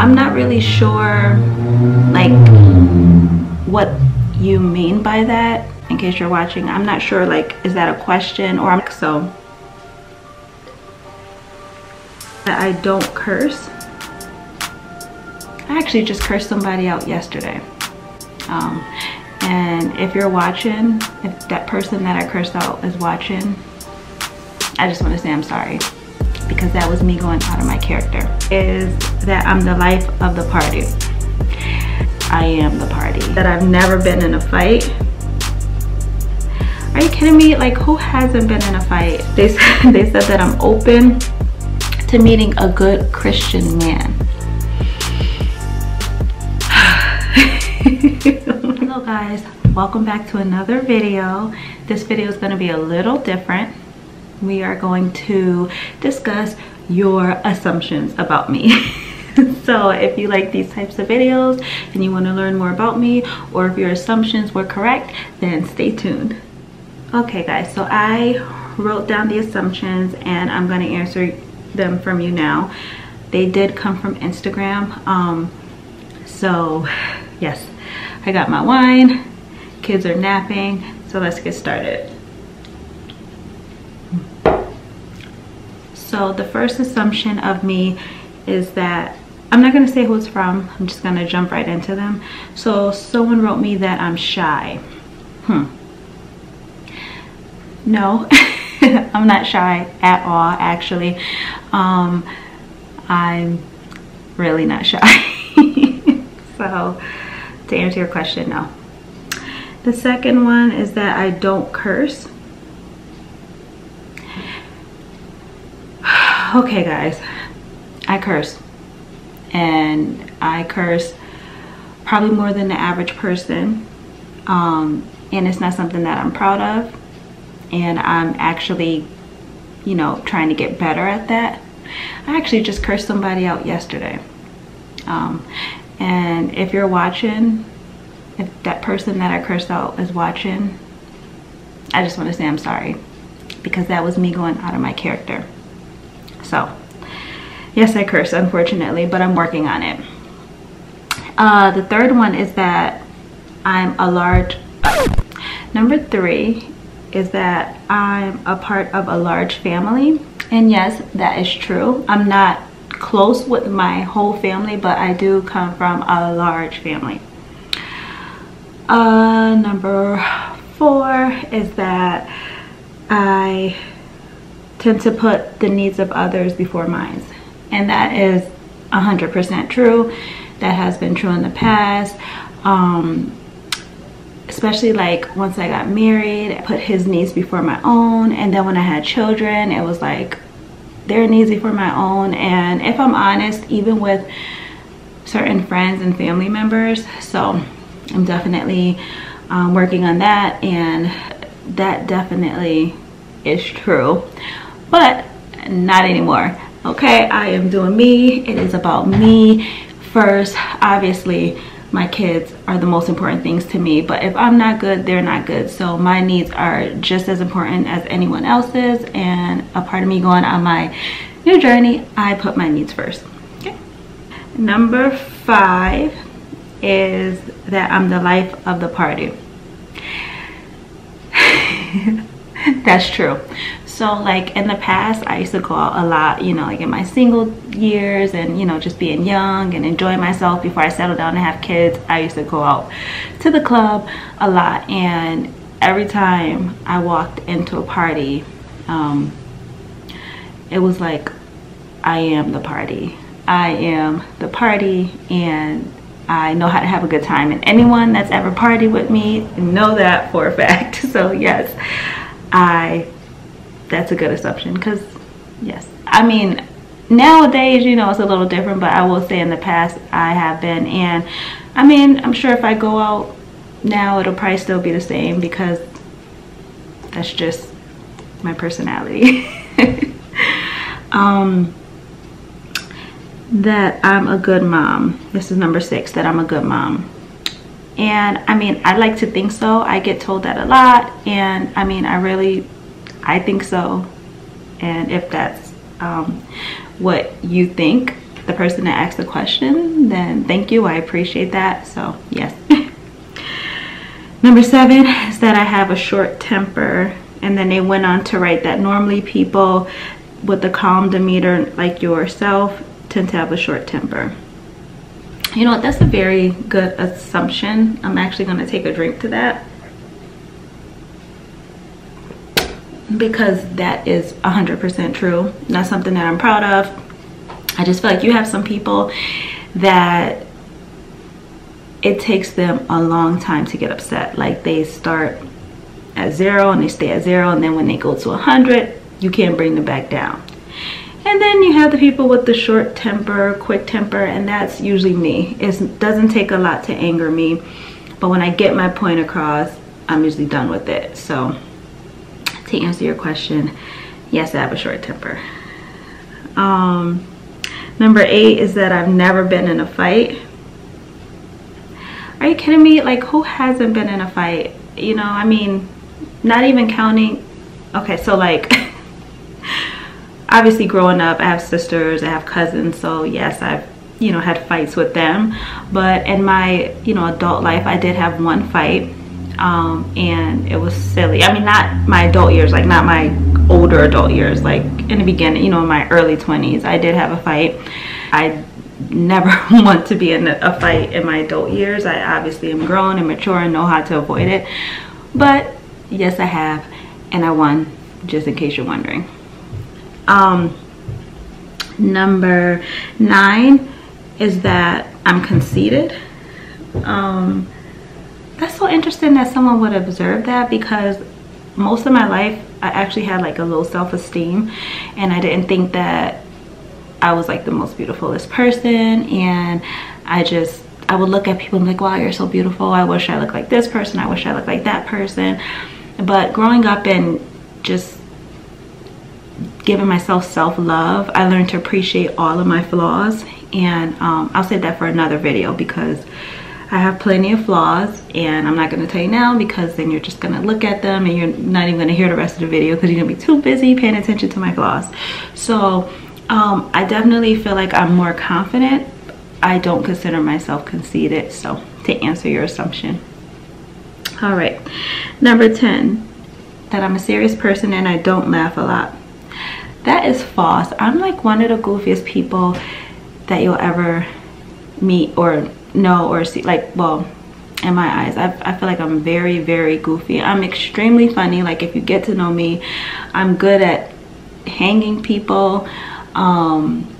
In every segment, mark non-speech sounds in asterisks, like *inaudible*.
I'm not really sure like what you mean by that in case you're watching. I'm not sure like is that a question or I'm so that I don't curse. I actually just cursed somebody out yesterday. Um, and if you're watching, if that person that I cursed out is watching, I just want to say I'm sorry because that was me going out of my character. Is that I'm the life of the party. I am the party. That I've never been in a fight. Are you kidding me? Like who hasn't been in a fight? They *laughs* said, they said that I'm open to meeting a good Christian man. *laughs* Hello guys, welcome back to another video. This video is going to be a little different. We are going to discuss your assumptions about me. *laughs* so if you like these types of videos and you want to learn more about me or if your assumptions were correct, then stay tuned. Okay guys, so I wrote down the assumptions and I'm going to answer them from you now. They did come from Instagram. Um, so yes, I got my wine. Kids are napping. So let's get started. So the first assumption of me is that I'm not going to say who it's from. I'm just going to jump right into them. So someone wrote me that I'm shy. Hmm. No. *laughs* I'm not shy at all, actually. Um, I'm really not shy. *laughs* so, to answer your question, no. The second one is that I don't curse. Okay, guys, I curse. And I curse probably more than the average person. Um, and it's not something that I'm proud of and I'm actually, you know, trying to get better at that. I actually just cursed somebody out yesterday. Um, and if you're watching, if that person that I cursed out is watching, I just want to say I'm sorry because that was me going out of my character. So, yes, I curse, unfortunately, but I'm working on it. Uh, the third one is that I'm a large. Number three is that I'm a part of a large family. And yes, that is true. I'm not close with my whole family, but I do come from a large family. Uh, number four is that I tend to put the needs of others before mine. And that is 100% true. That has been true in the past. Um, especially like once I got married, I put his needs before my own. And then when I had children, it was like their needs before my own. And if I'm honest, even with certain friends and family members, so I'm definitely um, working on that. And that definitely is true, but not anymore. Okay, I am doing me. It is about me first. Obviously, my kids are the most important things to me but if i'm not good they're not good so my needs are just as important as anyone else's and a part of me going on my new journey i put my needs first okay number five is that i'm the life of the party *laughs* that's true so like in the past, I used to go out a lot, you know, like in my single years and, you know, just being young and enjoying myself before I settled down and have kids. I used to go out to the club a lot. And every time I walked into a party, um, it was like, I am the party. I am the party and I know how to have a good time. And anyone that's ever partied with me know that for a *laughs* fact. So yes, I that's a good assumption because yes. I mean nowadays you know it's a little different but i will say in the past i have been. And i mean i'm sure if i go out now it'll probably still be the same because that's just my personality. *laughs* Um that i'm a good mom. This is number six that i'm a good mom. And i mean i like to think so. I get told that a lot. And i mean i really I think so. And if that's um, what you think, the person that asked the question, then thank you. I appreciate that. So, yes. *laughs* Number seven is that I have a short temper. And then they went on to write that normally people with a calm demeanor like yourself tend to have a short temper. You know what? That's a very good assumption. I'm actually going to take a drink to that. Because that is 100% true. Not something that I'm proud of. I just feel like you have some people that it takes them a long time to get upset. Like they start at zero and they stay at zero and then when they go to 100, you can't bring them back down. And then you have the people with the short temper, quick temper, and that's usually me. It doesn't take a lot to anger me, but when I get my point across, I'm usually done with it. So to answer your question, yes, I have a short temper. Um, number eight is that I've never been in a fight. Are you kidding me? Like who hasn't been in a fight? You know, I mean, not even counting. Okay, so like *laughs* obviously growing up, I have sisters, I have cousins, so yes, I've you know had fights with them. But in my you know adult life, I did have one fight, um, and it was silly. I mean, not my adult years, like not my older adult years, like in the beginning, you know, in my early 20s, I did have a fight. I never *laughs* want to be in a fight in my adult years. I obviously am grown and mature and know how to avoid it. But yes, I have, and I won, just in case you're wondering. Um, number nine is that I'm conceited. Um, that's so interesting that someone would observe that because most of my life I actually had like a low self-esteem and I didn't think that I was like the most beautifulest person and I just I would look at people and be like wow you're so beautiful. I wish I looked like this person. I wish I looked like that person. But growing up and just giving myself self-love i learned to appreciate all of my flaws and um, i'll save that for another video because i have plenty of flaws and i'm not going to tell you now because then you're just going to look at them and you're not even to hear the rest of the video because you're to be too busy paying attention to my flaws. So um, i definitely feel like i'm more confident. I don't consider myself conceited so to answer your assumption. All right. Number 10 that i'm a serious person and i don't laugh a lot. That is false. I'm like one of the goofiest people that you'll ever meet or know or see like well in my eyes I, I feel like i'm very very goofy. I'm extremely funny. Like if you get to know me i'm good at hanging people. Um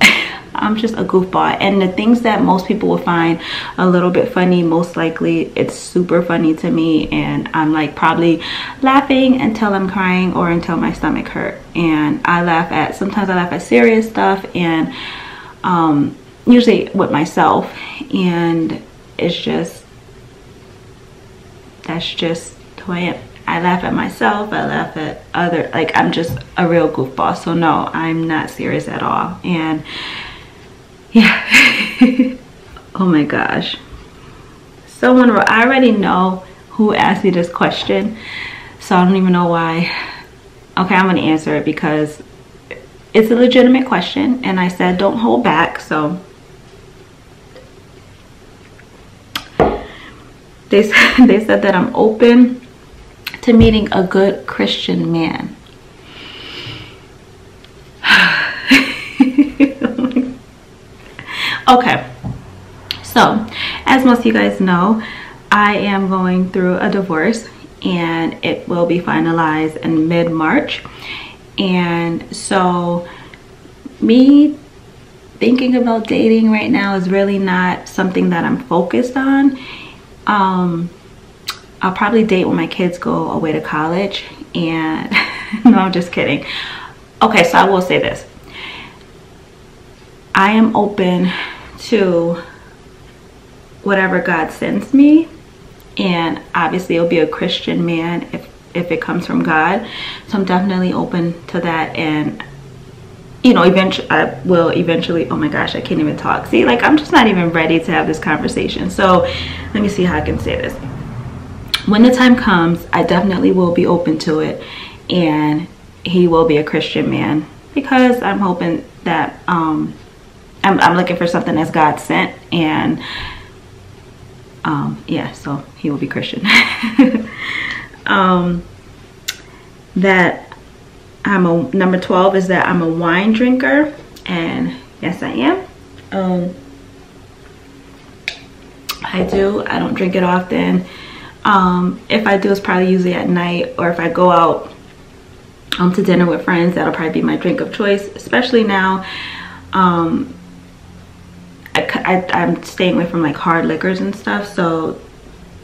*laughs* I'm just a goofball. And the things that most people will find a little bit funny most likely it's super funny to me. And I'm like probably laughing until I'm crying or until my stomach hurt. And I laugh at sometimes I laugh at serious stuff. And um, usually with myself and it's just that's just who I am I laugh at myself I laugh at other like I'm just a real goofball so no I'm not serious at all and yeah. *laughs* Oh my gosh. Someone i already know who asked me this question so i don't even know why. Okay i'm gonna answer it because it's a legitimate question and i said don't hold back so they said, *laughs* they said that i'm open to meeting a good christian man. *sighs* Okay. So as most of you guys know i am going through a divorce and it will be finalized in mid-march. And so me thinking about dating right now is really not something that i'm focused on um i'll probably date when my kids go away to college and *laughs* no i'm just kidding okay so i will say this i am open to whatever God sends me. And obviously it'll be a Christian man if, if it comes from God. So I'm definitely open to that. And, you know, eventually I will eventually, oh my gosh, I can't even talk. See, like I'm just not even ready to have this conversation. So let me see how I can say this. When the time comes, I definitely will be open to it. And he will be a Christian man because I'm hoping that um, I'm, I'm looking for something that's God sent and um, yeah, so he will be Christian. *laughs* um, that I'm a number 12 is that I'm a wine drinker and yes I am. Um, I do. I don't drink it often. Um, if I do, it's probably usually at night or if I go out um, to dinner with friends, that'll probably be my drink of choice, especially now. Um, I, am staying away from like hard liquors and stuff, so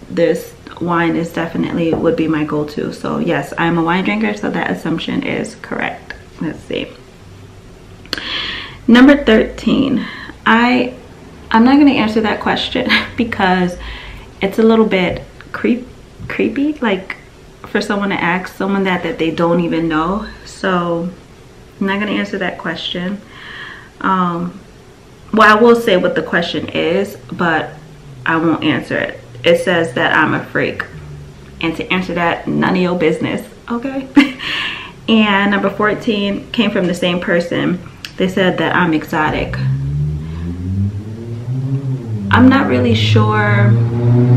this wine is definitely would be my go-to. So yes, I'm a wine drinker, so that assumption is correct. Let's see. Number 13. I I'm not gonna answer that question *laughs* because it's a little bit creep creepy like for someone to ask someone that that they don't even know so i'm not going to answer that question um well i will say what the question is but i won't answer it it says that i'm a freak. And to answer that none of your business okay? *laughs* And number 14 came from the same person. They said that i'm exotic. I'm not really sure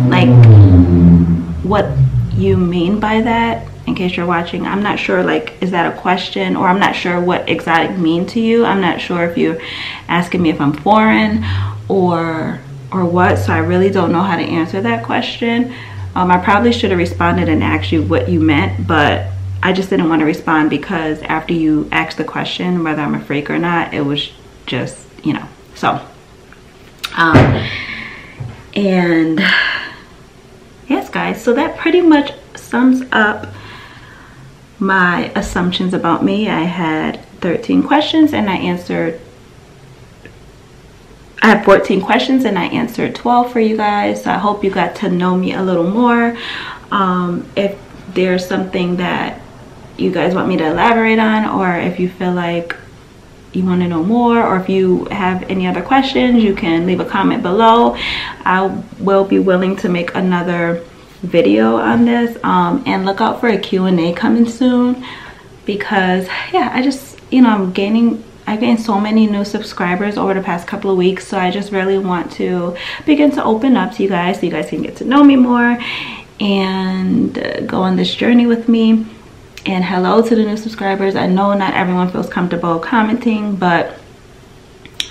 like what you mean by that in case you're watching. I'm not sure like is that a question? Or i'm not sure what exotic mean to you. I'm not sure if you're asking me if i'm foreign or or what so i really don't know how to answer that question. Um, i probably should have responded and asked you what you meant but i just didn't want to respond because after you asked the question whether i'm a freak or not it was just you know so um and yes guys so that pretty much sums up my assumptions about me. I had 13 questions and i answered I have 14 questions and I answered 12 for you guys. So I hope you got to know me a little more. Um, if there's something that you guys want me to elaborate on or if you feel like you want to know more or if you have any other questions you can leave a comment below i will be willing to make another video on this um, and look out for a Q&A coming soon because yeah I just you know I'm gaining I've gained so many new subscribers over the past couple of weeks so I just really want to begin to open up to you guys so you guys can get to know me more and uh, go on this journey with me. And hello to the new subscribers. I know not everyone feels comfortable commenting but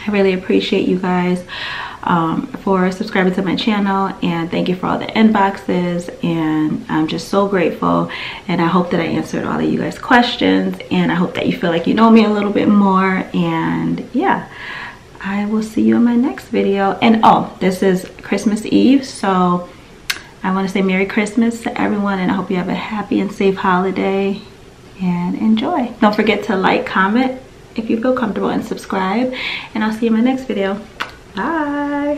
i really appreciate you guys um, for subscribing to my channel and thank you for all the inboxes and i'm just so grateful and i hope that i answered all of you guys questions and i hope that you feel like you know me a little bit more and yeah i will see you in my next video and oh this is christmas eve so I want to say Merry Christmas to everyone and I hope you have a happy and safe holiday and enjoy. Don't forget to like, comment if you feel comfortable and subscribe and I'll see you in my next video. Bye.